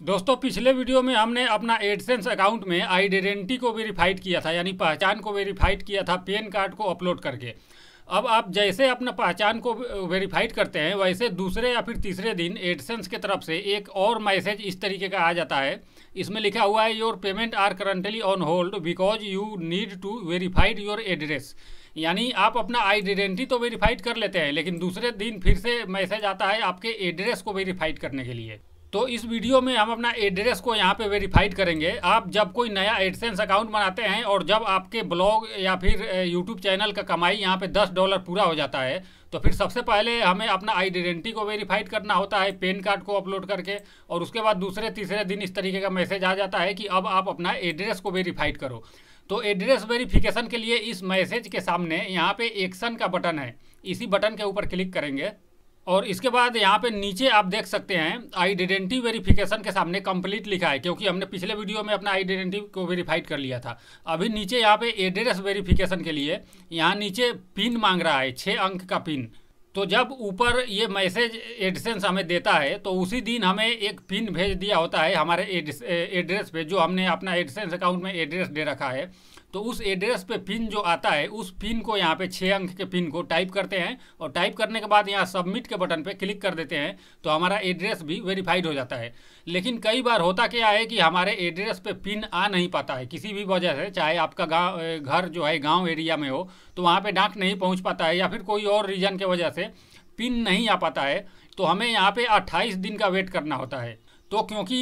दोस्तों, पिछले वीडियो में हमने अपना एडसेंस अकाउंट में आइडेंटिटी को वेरीफाइड किया था, यानी पहचान को वेरीफाइड किया था पैन कार्ड को अपलोड करके। अब आप जैसे अपना पहचान को वेरीफाइड करते हैं, वैसे दूसरे या फिर तीसरे दिन एडसेंस के तरफ़ से एक और मैसेज इस तरीके का आ जाता है। इसमें लिखा हुआ है your payment are currently on hold because you need to verified your address यानी आप अपना आइडेंटिटी तो वेरीफाइड कर लेते हैं, लेकिन दूसरे दिन फिर से मैसेज आता है आपके एड्रेस को वेरीफाइड करने के लिए। तो इस वीडियो में हम अपना एड्रेस को यहाँ पे वेरीफाइड करेंगे। आप जब कोई नया एडसेंस अकाउंट बनाते हैं और जब आपके ब्लॉग या फिर यूट्यूब चैनल का कमाई यहाँ पे 10 डॉलर पूरा हो जाता है तो फिर सबसे पहले हमें अपना आइडेंटिटी को वेरीफाइड करना होता है पेन कार्ड को अपलोड करके, और उसके बाद दूसरे तीसरे दिन इस तरीके का मैसेज आ जाता है कि अब आप अपना एड्रेस को वेरीफाइड करो। तो एड्रेस वेरीफिकेशन के लिए इस मैसेज के सामने यहाँ पे एक्शन का बटन है। इसी बटन के ऊपर क्लिक करेंगे। और इसके बाद यहाँ पे नीचे आप देख सकते हैं आइडेंटिटी वेरिफिकेशन के सामने कंप्लीट लिखा है, क्योंकि हमने पिछले वीडियो में अपना आइडेंटिटी को वेरीफाइड कर लिया था। अभी नीचे यहाँ पे एड्रेस वेरिफिकेशन के लिए यहाँ नीचे पिन मांग रहा है छः अंक का पिन तो जब ऊपर ये मैसेज एडसेंस हमें देता है तो उसी दिन हमें एक पिन भेज दिया होता है हमारे एड्रेस पे, जो हमने अपना एडसेंस अकाउंट में एड्रेस दे रखा है। तो उस एड्रेस पे पिन जो आता है, उस पिन को यहाँ पे छः अंक के पिन को टाइप करते हैं और टाइप करने के बाद यहाँ सबमिट के बटन पे क्लिक कर देते हैं तो हमारा एड्रेस भी वेरीफाइड हो जाता है। लेकिन कई बार होता क्या है कि हमारे एड्रेस पे पिन आ नहीं पाता है, किसी भी वजह से, चाहे आपका गाँव घर जो है, गाँव एरिया में हो तो वहाँ पर डाक नहीं पहुँच पाता है या फिर कोई और रीजन के वजह से पिन नहीं आ पाता है तो हमें यहाँ पर अट्ठाईस दिन का वेट करना होता है। तो क्योंकि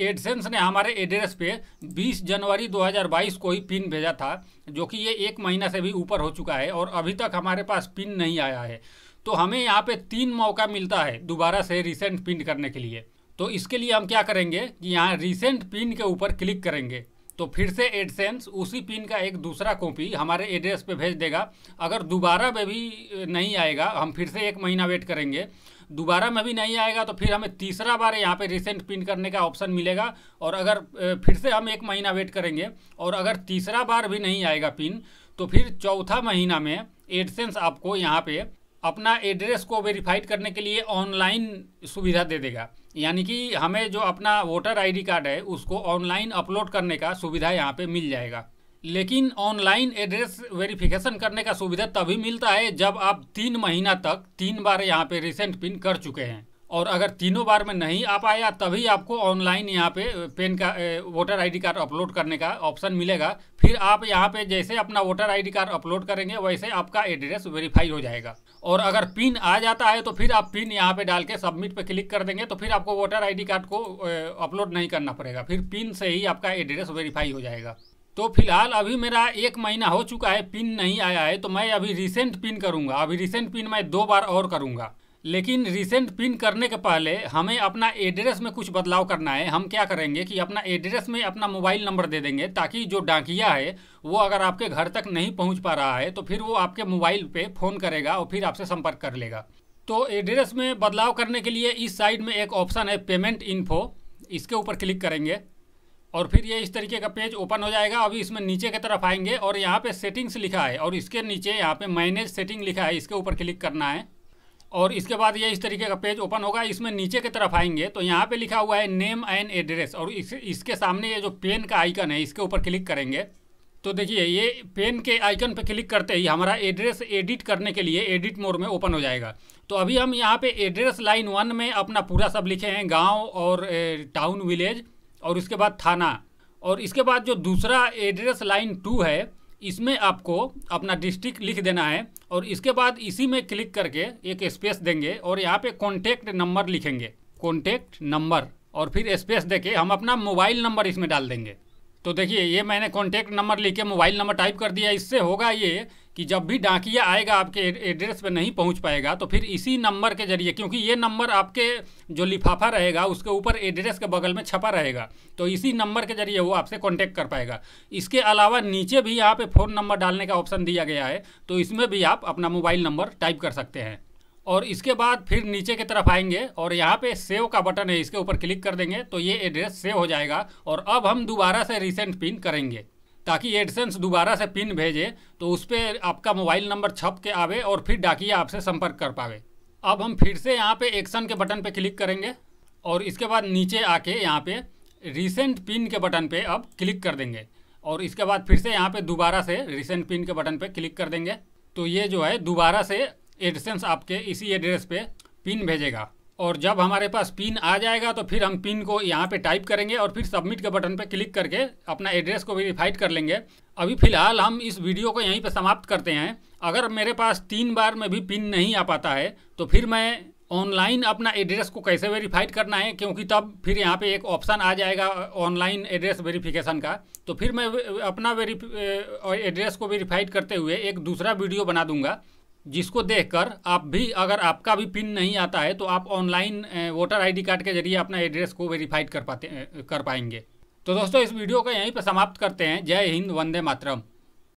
एडसेंस ने हमारे एड्रेस पे 20 जनवरी 2022 को ही पिन भेजा था, जो कि ये एक महीना से भी ऊपर हो चुका है और अभी तक हमारे पास पिन नहीं आया है। तो हमें यहाँ पे तीन मौका मिलता है दोबारा से रिसेंट पिन करने के लिए। तो इसके लिए हम क्या करेंगे कि यहाँ रिसेंट पिन के ऊपर क्लिक करेंगे। तो फिर से एडसेंस उसी पिन का एक दूसरा कॉपी हमारे एड्रेस पे भेज देगा। अगर दोबारा में भी नहीं आएगा, हम फिर से एक महीना वेट करेंगे। दोबारा में भी नहीं आएगा तो फिर हमें तीसरा बार यहाँ पे रिसेंट पिन करने का ऑप्शन मिलेगा। और अगर फिर से हम एक महीना वेट करेंगे, और अगर तीसरा बार भी नहीं आएगा पिन तो फिर चौथा महीना में एडसेंस आपको यहाँ पे अपना एड्रेस को वेरीफाइड करने के लिए ऑनलाइन सुविधा दे देगा। यानी कि हमें जो अपना वोटर आईडी कार्ड है, उसको ऑनलाइन अपलोड करने का सुविधा यहाँ पे मिल जाएगा। लेकिन ऑनलाइन एड्रेस वेरिफिकेशन करने का सुविधा तभी मिलता है जब आप तीन महीना तक तीन बार यहाँ पे रिसेंट पिन कर चुके हैं। और अगर तीनों बार में नहीं आ पाया, तभी आपको ऑनलाइन यहाँ पे पेन का वोटर आईडी कार्ड अपलोड करने का ऑप्शन मिलेगा। फिर आप यहाँ पे जैसे अपना वोटर आईडी कार्ड अपलोड करेंगे, वैसे आपका एड्रेस वेरीफाई हो जाएगा। और अगर पिन आ जाता है तो फिर आप पिन यहाँ पे डाल के सबमिट पे क्लिक कर देंगे तो फिर आपको वोटर आईडी कार्ड को अपलोड नहीं करना पड़ेगा। फिर पिन से ही आपका एड्रेस वेरीफाई हो जाएगा। तो फ़िलहाल अभी मेरा एक महीना हो चुका है, पिन नहीं आया है तो मैं अभी रिसेंट पिन करूँगा। अभी रिसेंट पिन मैं दो बार और करूँगा। लेकिन रिसेंट पिन करने के पहले हमें अपना एड्रेस में कुछ बदलाव करना है। हम क्या करेंगे कि अपना एड्रेस में अपना मोबाइल नंबर दे देंगे, ताकि जो डाकिया है, वो अगर आपके घर तक नहीं पहुँच पा रहा है तो फिर वो आपके मोबाइल पे फ़ोन करेगा और फिर आपसे संपर्क कर लेगा। तो एड्रेस में बदलाव करने के लिए इस साइड में एक ऑप्शन है पेमेंट इन्फो इसके ऊपर क्लिक करेंगे। और फिर ये इस तरीके का पेज ओपन हो जाएगा। अभी इसमें नीचे की तरफ़ आएँगे और यहाँ पे सेटिंग्स लिखा है और इसके नीचे यहाँ पे मैनेज सेटिंग लिखा है। इसके ऊपर क्लिक करना है और इसके बाद ये इस तरीके का पेज ओपन होगा। इसमें नीचे की तरफ़ आएँगे तो यहाँ पे लिखा हुआ है नेम एंड एड्रेस और इस, इसके सामने ये जो पेन का आइकन है इसके ऊपर क्लिक करेंगे। तो देखिए ये पेन के आइकन पे क्लिक करते ही हमारा एड्रेस एडिट करने के लिए एडिट मोड में ओपन हो जाएगा। तो अभी हम यहाँ पे एड्रेस लाइन वन में अपना पूरा सब लिखे हैं। गाँव और टाउन विलेज और उसके बाद थाना। और इसके बाद जो दूसरा एड्रेस लाइन टू है, इसमें आपको अपना डिस्ट्रिक्ट लिख देना है और इसके बाद इसी में क्लिक करके एक स्पेस देंगे और यहाँ पे कॉन्टेक्ट नंबर लिखेंगे। कॉन्टेक्ट नंबर और फिर स्पेस देके हम अपना मोबाइल नंबर इसमें डाल देंगे। तो देखिए, ये मैंने कॉन्टैक्ट नंबर लिख के मोबाइल नंबर टाइप कर दिया। इससे होगा ये कि जब भी डाकिया आएगा, आपके एड्रेस पे नहीं पहुँच पाएगा तो फिर इसी नंबर के ज़रिए, क्योंकि ये नंबर आपके जो लिफाफा रहेगा, उसके ऊपर एड्रेस के बगल में छपा रहेगा तो इसी नंबर के ज़रिए वो आपसे कॉन्टैक्ट कर पाएगा। इसके अलावा नीचे भी यहाँ पे फ़ोन नंबर डालने का ऑप्शन दिया गया है तो इसमें भी आप अपना मोबाइल नंबर टाइप कर सकते हैं। और इसके बाद फिर नीचे की तरफ़ आएँगे, और यहाँ पे सेव का बटन है, इसके ऊपर क्लिक कर देंगे तो ये एड्रेस सेव हो जाएगा, और अब हम दोबारा से रिसेंट पिन करेंगे। ताकि एडसेंस दोबारा से पिन भेजे तो उस पर आपका मोबाइल नंबर छप के आवे और फिर डाकिया आपसे संपर्क कर पावे। अब हम फिर से यहाँ पे एक्शन के बटन पे क्लिक करेंगे और इसके बाद नीचे आके यहाँ पे रिसेंट पिन के बटन पे अब क्लिक कर देंगे और इसके बाद फिर से यहाँ पे दोबारा से रिसेंट पिन के बटन पे क्लिक कर देंगे। तो ये जो है, दोबारा से एडसेंस आपके इसी एड्रेस पे पिन भेजेगा। और जब हमारे पास पिन आ जाएगा तो फिर हम पिन को यहाँ पे टाइप करेंगे और फिर सबमिट के बटन पे क्लिक करके अपना एड्रेस को वेरीफाइड कर लेंगे। अभी फ़िलहाल हम इस वीडियो को यहीं पे समाप्त करते हैं। अगर मेरे पास तीन बार में भी पिन नहीं आ पाता है तो फिर मैं ऑनलाइन अपना एड्रेस को कैसे वेरीफाइड करना है, क्योंकि तब फिर यहाँ पे एक ऑप्शन आ जाएगा ऑनलाइन एड्रेस वेरिफिकेशन का। तो फिर मैं अपना वेरी एड्रेस को वेरीफाइड करते हुए एक दूसरा वीडियो बना दूँगा। जिसको देखकर आप भी, अगर आपका भी पिन नहीं आता है तो आप ऑनलाइन वोटर आईडी कार्ड के ज़रिए अपना एड्रेस को वेरीफाइड कर पाते कर पाएँगे। तो दोस्तों, इस वीडियो को यहीं पर समाप्त करते हैं। जय हिंद, वंदे मातरम।